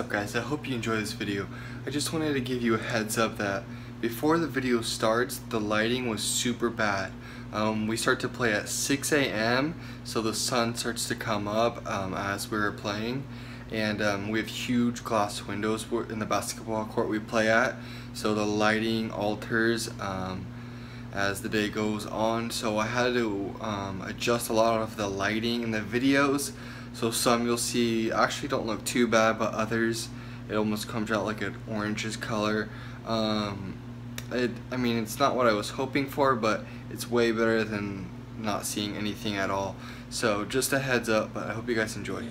guys, I hope you enjoy this video. I just wanted to give you a heads up that before the video starts, the lighting was super bad. Um, we start to play at 6 a.m. so the sun starts to come up um, as we were playing and um, we have huge glass windows in the basketball court we play at so the lighting alters um, as the day goes on so I had to um, adjust a lot of the lighting in the videos so some you'll see actually don't look too bad, but others it almost comes out like an oranges color. Um, it, I mean, it's not what I was hoping for, but it's way better than not seeing anything at all. So just a heads up, but I hope you guys enjoy.